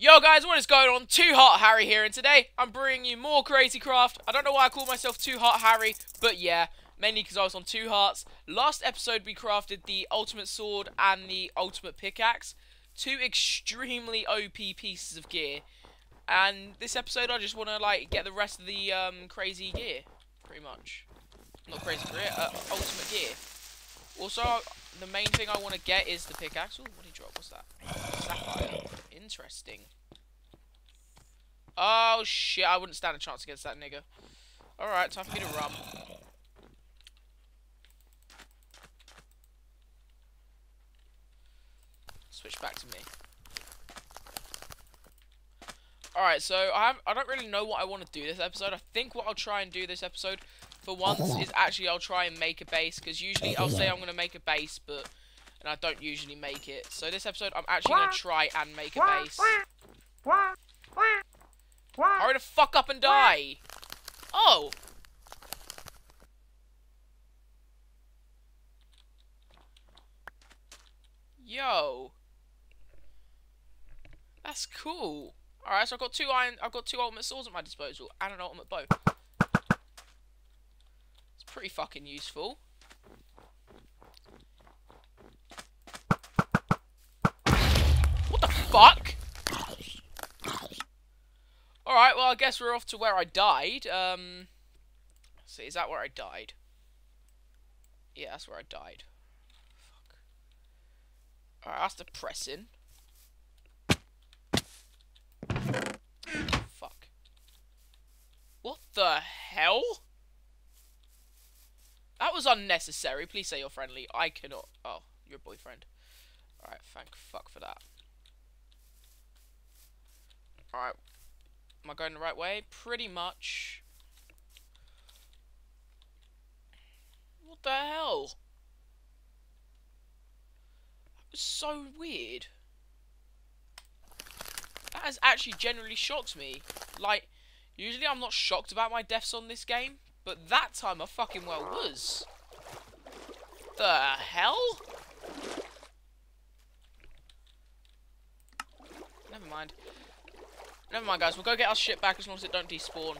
Yo guys, what is going on? Too Hot Harry here, and today I'm bringing you more Crazy Craft. I don't know why I call myself Too Hot Harry, but yeah, mainly because I was on two hearts. Last episode we crafted the ultimate sword and the ultimate pickaxe. Two extremely OP pieces of gear. And this episode I just want to like get the rest of the um, crazy gear, pretty much. Not crazy gear, uh, ultimate gear. Also, the main thing I want to get is the pickaxe. Ooh, what did he drop? What's that? Sapphire. Interesting. Oh, shit. I wouldn't stand a chance against that nigga. Alright, time for me to run. Switch back to me. Alright, so I, have, I don't really know what I want to do this episode. I think what I'll try and do this episode for once is actually I'll try and make a base. Because usually I'll say I'm going to make a base, but... And I don't usually make it. So this episode, I'm actually going to try and make a base. Hurry the fuck up and die! Oh! Yo. That's cool. Alright, so I've got two iron I've got two ultimate swords at my disposal and an ultimate bow. It's pretty fucking useful. What the fuck? Alright, well I guess we're off to where I died. Um see, is that where I died? Yeah, that's where I died. Fuck. Alright, that's depressing. Fuck. What the hell? That was unnecessary. Please say you're friendly. I cannot. Oh, your boyfriend. Alright, thank fuck for that. Alright. Am I going the right way? Pretty much. What the hell? That was so weird. That has actually generally shocked me. Like, usually I'm not shocked about my deaths on this game, but that time I fucking well was. The hell? Never mind. Never mind, guys. We'll go get our shit back as long as it don't despawn.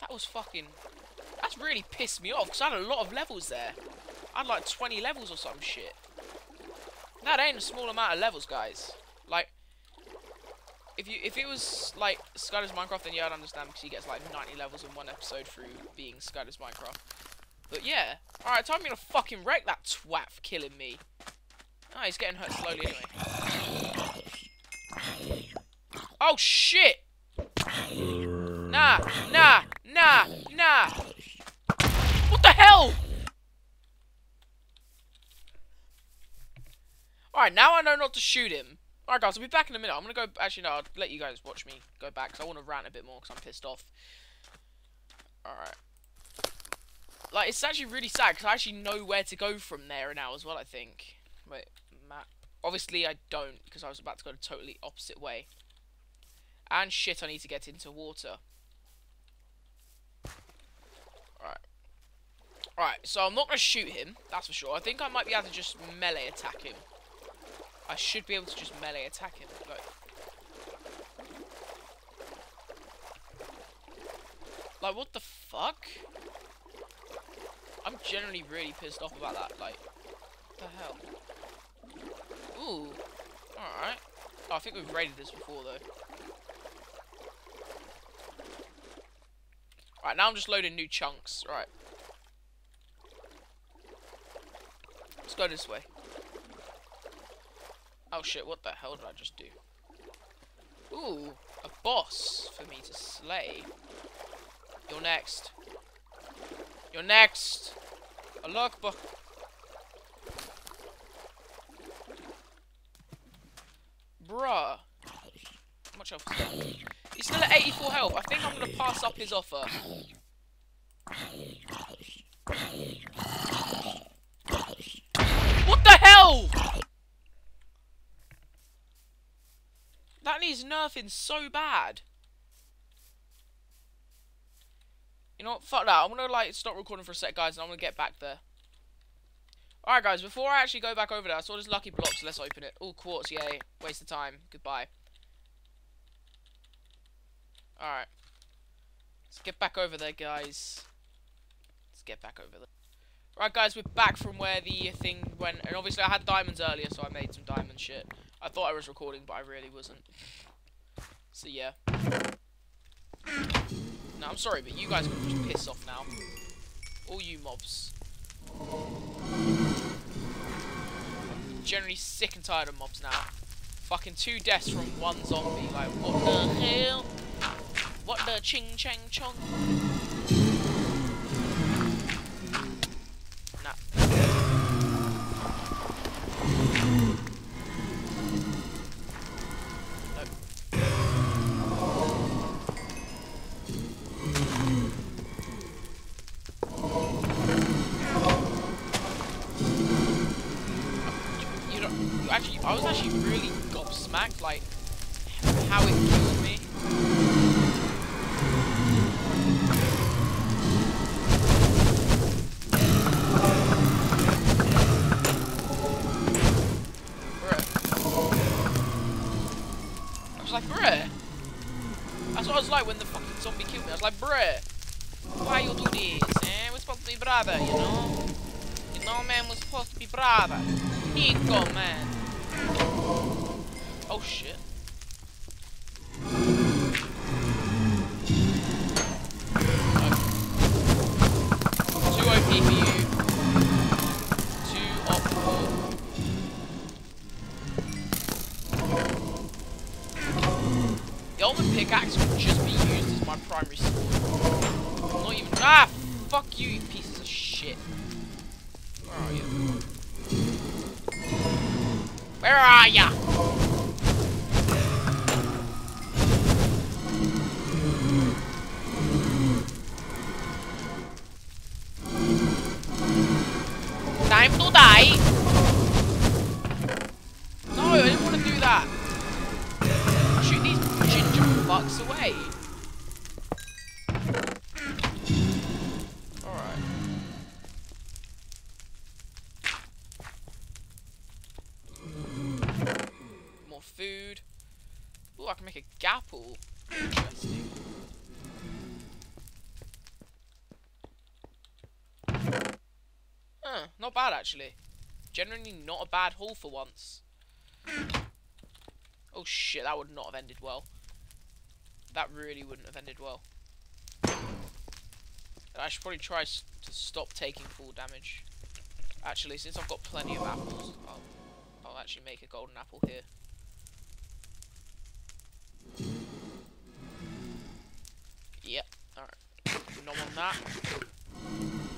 That was fucking... That's really pissed me off, because I had a lot of levels there. I had like 20 levels or some shit. That ain't a small amount of levels, guys. Like, if you if it was like SkyDoesMinecraft, then yeah, I'd understand because he gets like 90 levels in one episode through being SkyDoesMinecraft. But yeah, all right, time me to fucking wreck that twat for killing me. Oh, he's getting hurt slowly anyway. Oh shit! Nah, nah, nah, nah. What the hell? Alright, now I know not to shoot him. Alright guys, I'll be back in a minute. I'm gonna go, actually no, I'll let you guys watch me go back, because I want to rant a bit more, because I'm pissed off. Alright. Like, it's actually really sad, because I actually know where to go from there now as well, I think. Wait, map. Obviously I don't, because I was about to go the totally opposite way. And shit, I need to get into water. Alright. Alright, so I'm not going to shoot him, that's for sure. I think I might be able to just melee attack him. I should be able to just melee attack him. Like, like what the fuck? I'm generally really pissed off about that. Like, the hell? Ooh. Alright. Oh, I think we've raided this before, though. Alright, now I'm just loading new chunks. Right. Let's go this way. Oh shit, what the hell did I just do? Ooh, a boss for me to slay. You're next. You're next. A but Bruh. How much health is that? He's still at 84 health. I think I'm going to pass up his offer. What the hell? That needs nerfing so bad. You know what? Fuck that. I'm gonna like stop recording for a sec, guys, and I'm gonna get back there. Alright, guys. Before I actually go back over there, I saw this lucky block, so let's open it. All quartz, yay. Waste of time. Goodbye. Alright. Let's get back over there, guys. Let's get back over there. Right, guys, we're back from where the thing went. And obviously, I had diamonds earlier, so I made some diamond shit. I thought I was recording, but I really wasn't. So, yeah. No, I'm sorry, but you guys can just piss off now. All you mobs. I'm generally sick and tired of mobs now. Fucking two deaths from one zombie. Like, what the hell? What the ching chang chong? Was like when the fucking zombie killed me. I was like, bruh. Why you do this? Eh? We're supposed to be brother, you know? You know, man, we're supposed to be brother. Nico, man. Oh shit. Too OP Time to Actually. Generally not a bad haul for once. Oh shit, that would not have ended well. That really wouldn't have ended well. I should probably try to stop taking full damage. Actually, since I've got plenty of apples, I'll, I'll actually make a golden apple here. Yep, alright. Nom on that.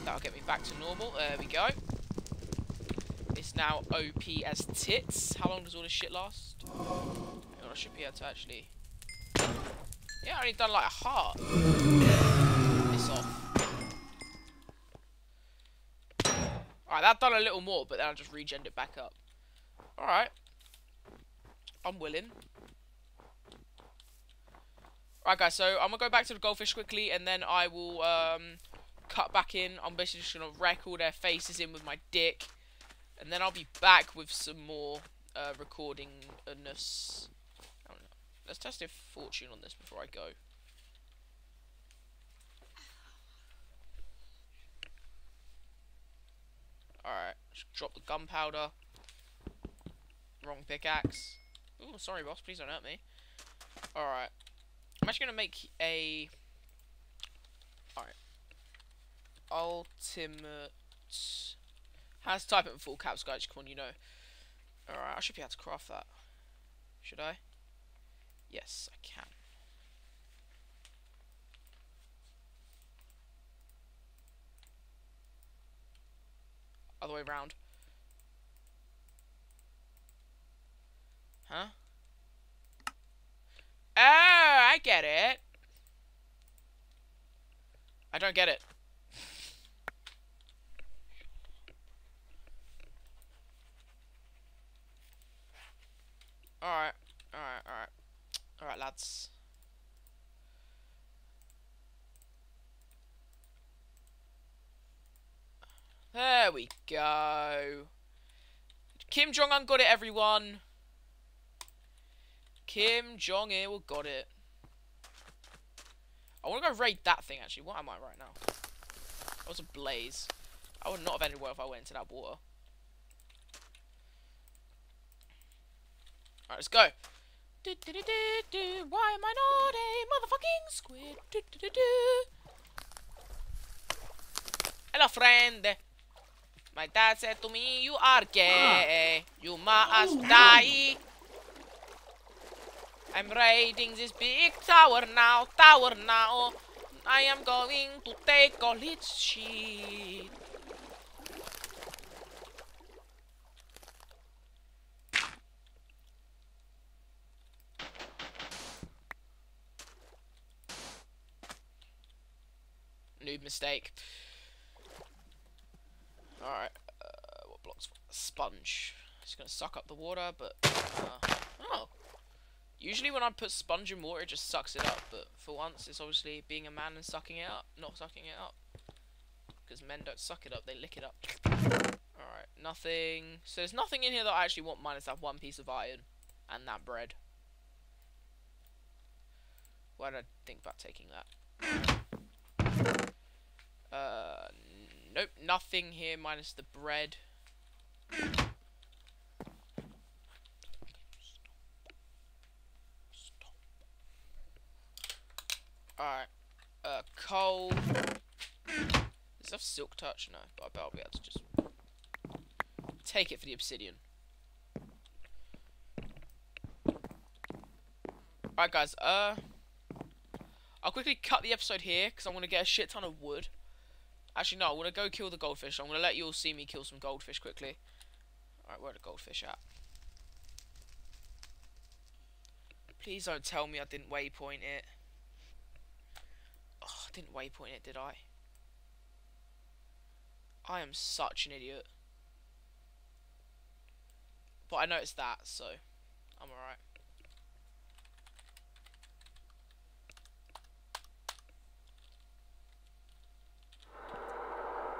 That'll get me back to normal. There we go. Now OP as tits. How long does all this shit last? I should be able to actually... Yeah, I only done like a heart. This off. Alright, that done a little more, but then I just regen it back up. Alright. I'm willing. Alright guys, so I'm going to go back to the goldfish quickly, and then I will um, cut back in. I'm basically just going to wreck all their faces in with my dick. And then I'll be back with some more uh, recordingness. Let's test if fortune on this before I go. Alright, drop the gunpowder. Wrong pickaxe. Oh, sorry boss, please don't hurt me. Alright. I'm actually going to make a... Alright. Ultimate... Has to type it in full caps, guys. Come on, you know. Alright, I should be able to craft that. Should I? Yes, I can. Other way around. Huh? Oh, I get it. I don't get it. Alright, alright, alright. Alright, lads. There we go. Kim Jong-un got it, everyone. Kim Jong-il got it. I want to go raid that thing, actually. What am I right now? That was a blaze. I would not have ended well if I went into that water. Alright, let's go. Do, do, do, do, Why am I not a motherfucking squid? Do, do, do, do. Hello, friend. My dad said to me, you are gay. You must oh. die. I'm raiding this big tower now, tower now. I am going to take all its shit. Noob mistake. Alright, uh, what blocks? Sponge. It's gonna suck up the water, but... Uh, oh. Usually when I put sponge in water, it just sucks it up, but for once, it's obviously being a man and sucking it up, not sucking it up. Because men don't suck it up, they lick it up. Alright, nothing. So there's nothing in here that I actually want minus that one piece of iron and that bread. Why did I think about taking that? Uh, nope, nothing here minus the bread. Alright. Uh, coal. Does have silk touch? No, but I bet I'll be able to just take it for the obsidian. Alright guys, uh I'll quickly cut the episode here because I want to get a shit ton of wood. Actually, no, I'm going to go kill the goldfish. I'm going to let you all see me kill some goldfish quickly. Alright, where are the goldfish at? Please don't tell me I didn't waypoint it. Oh, I didn't waypoint it, did I? I am such an idiot. But I noticed that, so I'm alright.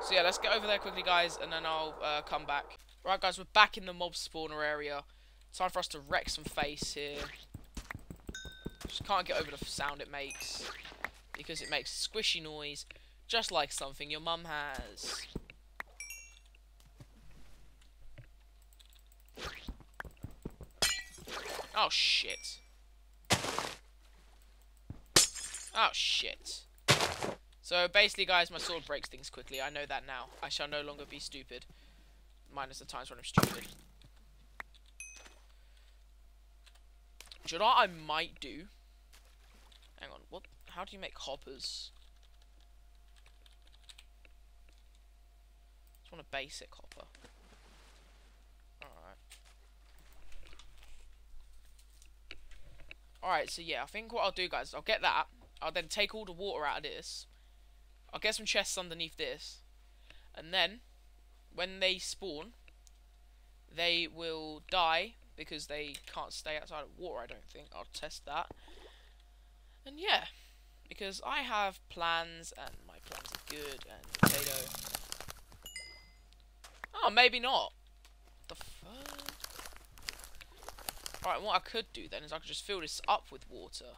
So yeah, let's get over there quickly, guys, and then I'll uh, come back. Right, guys, we're back in the mob spawner area. Time for us to wreck some face here. Just can't get over the sound it makes. Because it makes squishy noise, just like something your mum has. Oh, shit. Oh, shit. So basically, guys, my sword breaks things quickly. I know that now. I shall no longer be stupid. Minus the times when I'm stupid. Do you know what I might do? Hang on, what? How do you make hoppers? Just want a basic hopper. Alright. Alright, so yeah, I think what I'll do, guys, I'll get that. I'll then take all the water out of this. I'll get some chests underneath this. And then, when they spawn, they will die because they can't stay outside of water, I don't think. I'll test that. And yeah, because I have plans, and my plans are good, and potato. Oh, maybe not. The fuck? Alright, what I could do then is I could just fill this up with water.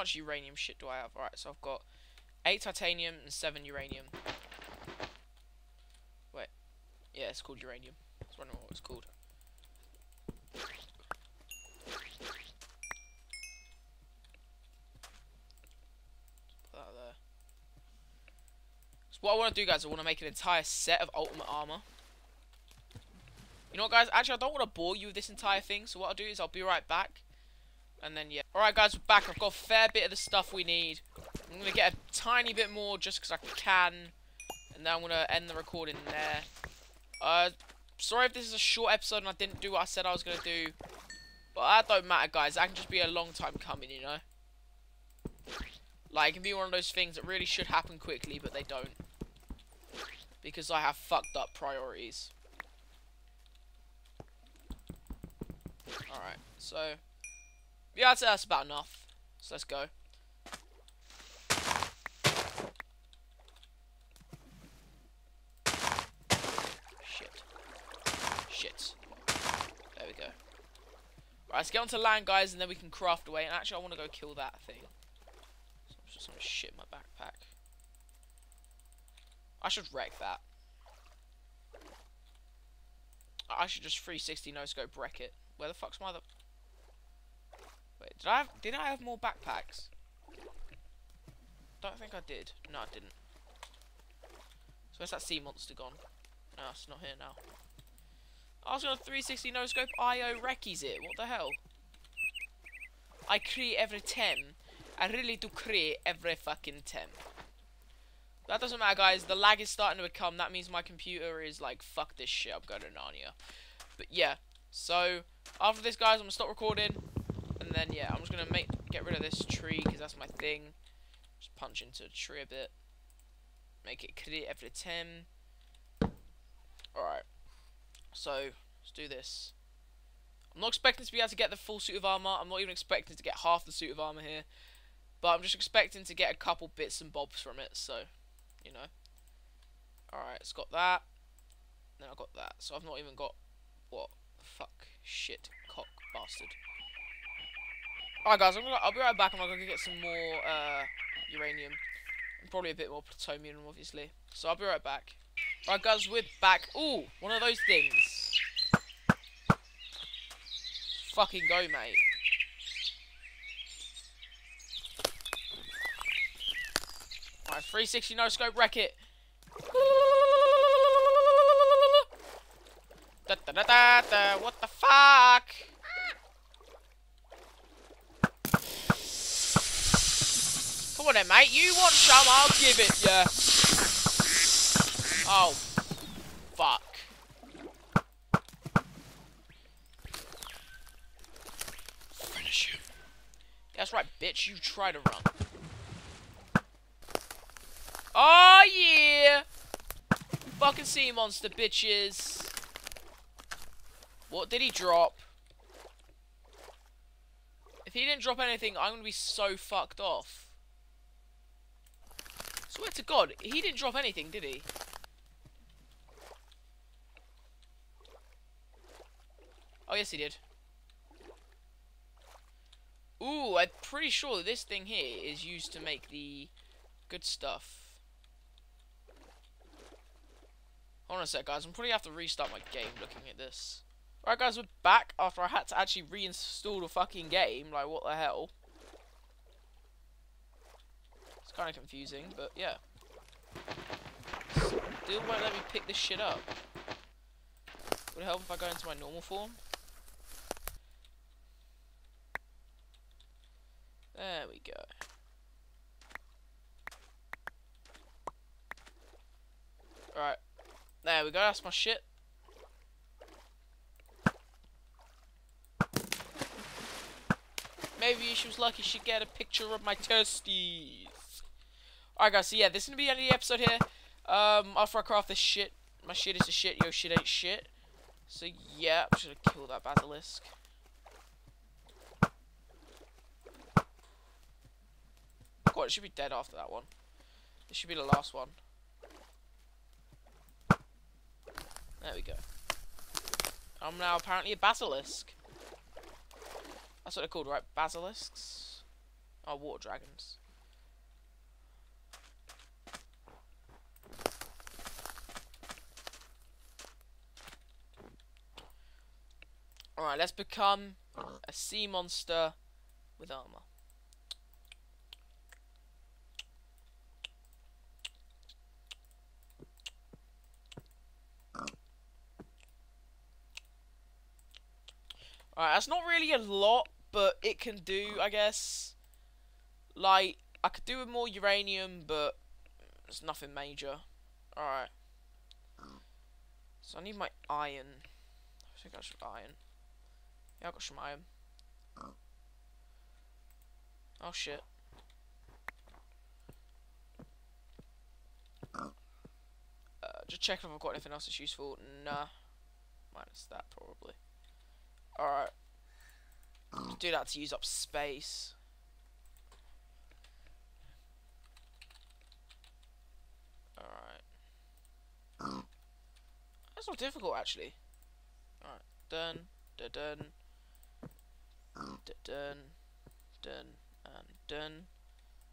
Much uranium shit do I have? Alright, so I've got 8 titanium and 7 uranium. Wait. Yeah, it's called uranium. I was wondering what it's called. Put that there. So what I want to do, guys, I want to make an entire set of ultimate armor. You know what, guys? Actually, I don't want to bore you with this entire thing. So what I'll do is I'll be right back. And then, yeah. Alright, guys, we're back. I've got a fair bit of the stuff we need. I'm going to get a tiny bit more just because I can. And then I'm going to end the recording there. Uh, sorry if this is a short episode and I didn't do what I said I was going to do. But that don't matter, guys. That can just be a long time coming, you know? Like, it can be one of those things that really should happen quickly, but they don't. Because I have fucked up priorities. Alright, so... Yeah, I'd say that's about enough. So let's go. Shit. Shit. There we go. Right, let's get onto land, guys, and then we can craft away. And actually, I want to go kill that thing. So just some shit in my backpack. I should wreck that. I should just 360 no scope wreck it. Where the fuck's my other? Wait, did I have? Did I have more backpacks? Don't think I did. No, I didn't. So where's that sea monster gone? No, it's not here now. I was gonna 360 no scope IO reckies it. What the hell? I create every 10. I really do create every fucking 10. That doesn't matter, guys. The lag is starting to become. That means my computer is like, fuck this shit. I'm going to Narnia. But yeah. So, after this, guys, I'm going to stop recording. And then, yeah, I'm just going to make get rid of this tree because that's my thing. Just punch into a tree a bit. Make it clear every 10. Alright. So, let's do this. I'm not expecting to be able to get the full suit of armor. I'm not even expecting to get half the suit of armor here. But I'm just expecting to get a couple bits and bobs from it, so you know. Alright, it's got that. Then I got that. So I've not even got what fuck shit cock bastard. Alright guys, I'm gonna I'll be right back I'm gonna get some more uh uranium. And probably a bit more plutonium obviously. So I'll be right back. Alright guys, we're back. Ooh, one of those things. Fucking go, mate. Alright, 360 no scope wreck it. Da, da, da, da, da. What the fuck? Come on then, mate. You want some, I'll give it you. Oh. Fuck. Finish you. That's right, bitch. You try to run. Oh, yeah! Fucking sea monster, bitches. What did he drop? If he didn't drop anything, I'm gonna be so fucked off. Swear to God, he didn't drop anything, did he? Oh, yes, he did. Ooh, I'm pretty sure this thing here is used to make the good stuff. Hold on a sec, guys. I'm probably have to restart my game looking at this. Alright, guys, we're back after I had to actually reinstall the fucking game. Like, what the hell? It's kind of confusing, but yeah. Still won't let me pick this shit up. Would it help if I go into my normal form? There we go. Alright. There we go, that's my shit. Maybe she was lucky she'd get a picture of my testes. Alright guys, so yeah, this is gonna be the end of the episode here. Um, after I craft this shit, my shit is a shit, yo shit ain't shit. So yeah, I'm just gonna kill that basilisk. God, it should be dead after that one. This should be the last one. There we go. I'm now apparently a basilisk. That's what they're called, right? Basilisks? Oh, water dragons. Alright, let's become a sea monster with armor. Alright, that's not really a lot, but it can do, I guess. Like, I could do with more uranium, but it's nothing major. Alright. So I need my iron. I think I should iron. I got some iron. Oh shit. Uh, just check if I've got anything else that's useful. Nah. Minus that, probably. Alright. do that to use up space. Alright. That's not difficult, actually. Alright. Done. Done. Done. Done. And done.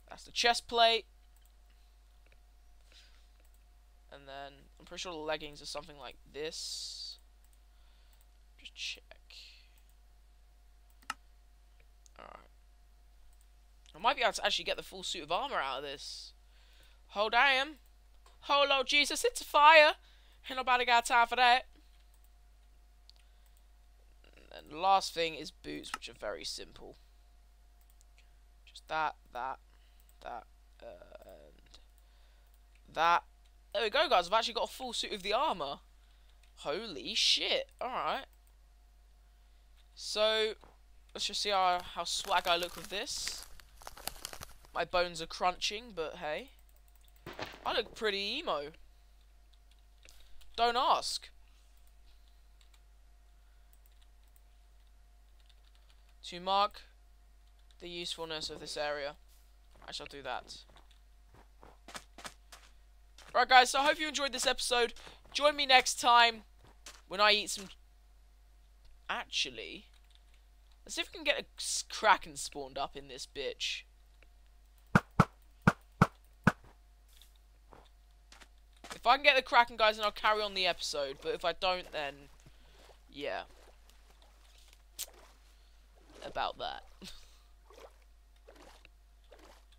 That's the chest plate. And then, I'm pretty sure the leggings are something like this. Just check. Alright. I might be able to actually get the full suit of armor out of this. Hold Oh, damn. Oh, Jesus, it's a fire. Ain't nobody got time for that. The last thing is boots, which are very simple. Just that, that, that, uh, and that. There we go, guys. I've actually got a full suit of the armor. Holy shit. Alright. So, let's just see how, how swag I look with this. My bones are crunching, but hey. I look pretty emo. Don't ask. To mark the usefulness of this area, I shall do that. Right, guys, so I hope you enjoyed this episode. Join me next time when I eat some... Actually, let's see if we can get a kraken spawned up in this bitch. If I can get the kraken, guys, then I'll carry on the episode. But if I don't, then... Yeah. About that.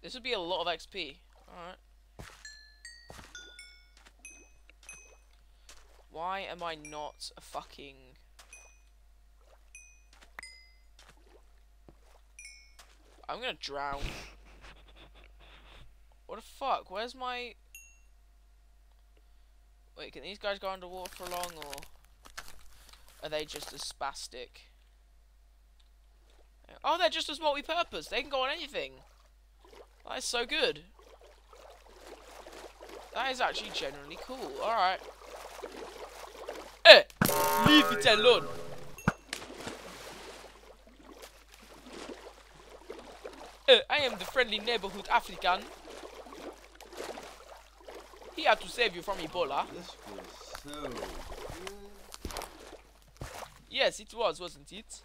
this would be a lot of XP. Alright. Why am I not a fucking... I'm gonna drown. What the fuck? Where's my... Wait, can these guys go underwater for long, or... Are they just as spastic? Oh, they're just as multi-purpose. They can go on anything. That is so good. That is actually genuinely cool. Alright. Hey! Leave it alone! Uh, I am the friendly neighborhood African. Here to save you from Ebola. This was so good. Yes, it was, wasn't it?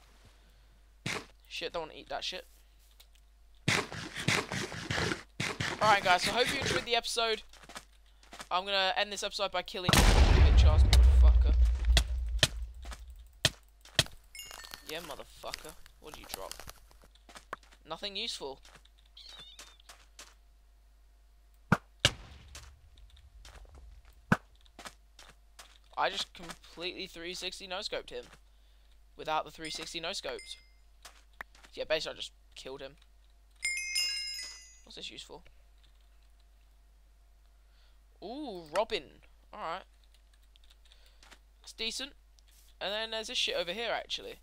Shit, don't want to eat that shit. Alright guys, so I hope you enjoyed the episode. I'm gonna end this episode by killing bitch ass motherfucker. Yeah, motherfucker. What did you drop? Nothing useful. I just completely 360 no-scoped him. Without the 360 no-scoped. Yeah, basically I just killed him. What's this useful? Ooh, Robin. Alright. It's decent. And then there's this shit over here, actually.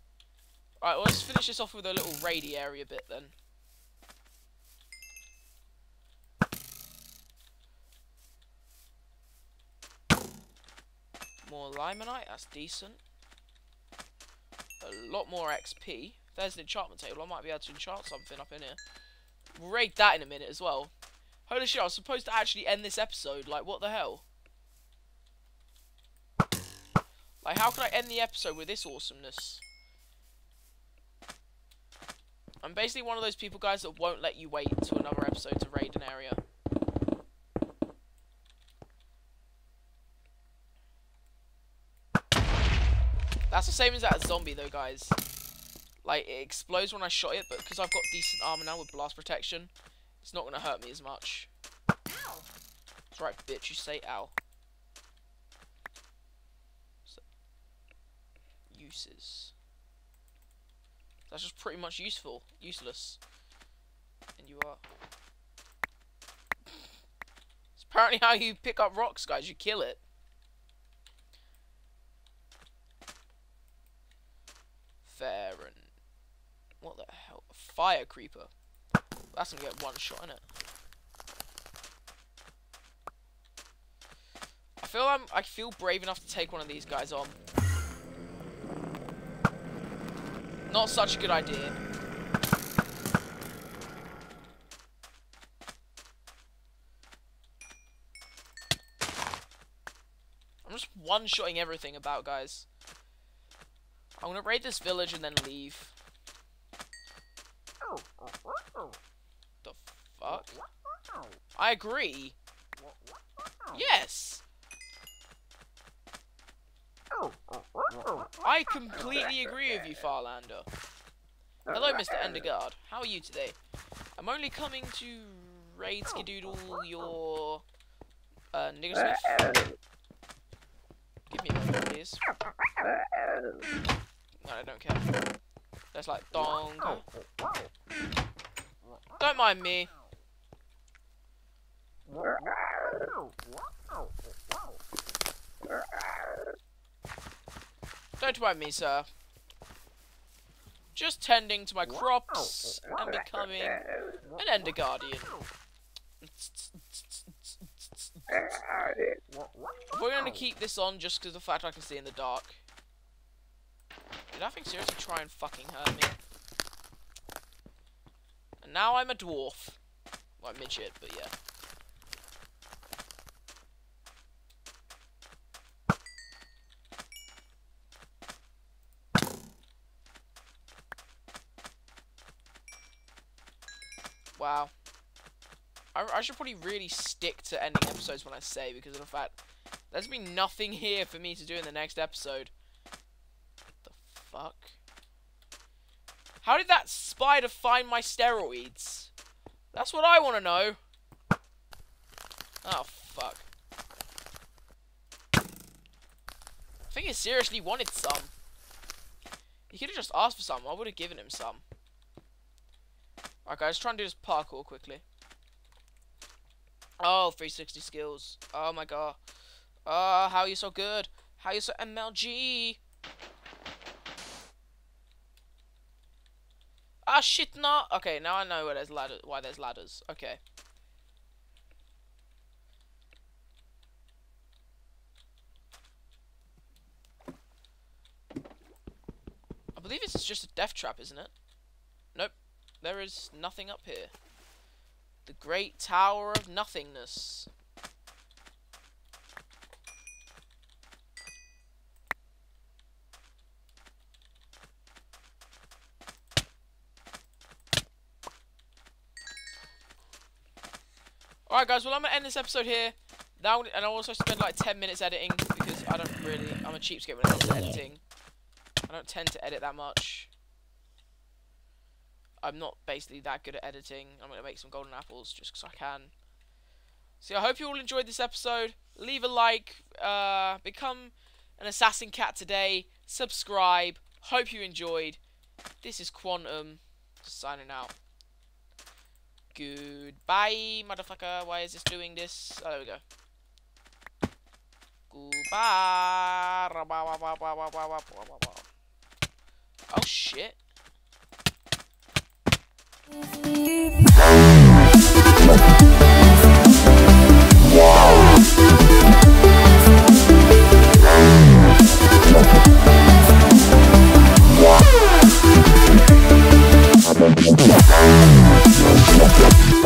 Alright, well, let's finish this off with a little raidy area bit, then. More limonite, that's decent. A lot more XP. There's an enchantment table, I might be able to enchant something up in here. We'll raid that in a minute as well. Holy shit, I was supposed to actually end this episode. Like, what the hell? Like, how can I end the episode with this awesomeness? I'm basically one of those people, guys, that won't let you wait to another episode to raid an area. That's the same as that zombie, though, guys. Like, it explodes when I shot it, but because I've got decent armor now with blast protection, it's not going to hurt me as much. Ow. That's right, bitch, you say ow. So, uses. That's just pretty much useful. Useless. And you are. It's apparently how you pick up rocks, guys. You kill it. Fair and... What the hell? Fire creeper. That's gonna get one shot in it. I feel I'm. I feel brave enough to take one of these guys on. Not such a good idea. I'm just one-shotting everything about, guys. I'm gonna raid this village and then leave. The fuck? I agree. Yes! I completely agree with you, Farlander. Hello, Mr. Endergaard. How are you today? I'm only coming to raid skedoodle your uh, nigger sniff. Give me a please. No, I don't care. That's like dong. Don't mind me. Don't mind me, sir. Just tending to my crops and becoming an Ender Guardian. We're going to keep this on just because of the fact I can see in the dark. Did that thing seriously try and fucking hurt me? And now I'm a dwarf. Like midget, but yeah. Wow. I, I should probably really stick to ending episodes when I say because of the fact there's been nothing here for me to do in the next episode. Fuck? How did that spider find my steroids? That's what I want to know. Oh, fuck. I think he seriously wanted some. He could have just asked for some. I would have given him some. Alright, guys, try and do this parkour quickly. Oh, 360 skills. Oh, my God. Oh, how are you so good? How are you so MLG? Ah, shit, no. Okay, now I know where there's ladder, why there's ladders. Okay. I believe this is just a death trap, isn't it? Nope. There is nothing up here. The Great Tower of Nothingness. Alright guys, well I'm going to end this episode here. Now, and I'll also spend like 10 minutes editing because I don't really, I'm a cheapskate when it comes to editing. I don't tend to edit that much. I'm not basically that good at editing. I'm going to make some golden apples just because I can. So I hope you all enjoyed this episode. Leave a like. Uh, become an assassin cat today. Subscribe. Hope you enjoyed. This is Quantum. Signing out. Goodbye, motherfucker. Why is this doing this? Oh, there we go. Goodbye. Oh, shit. Thank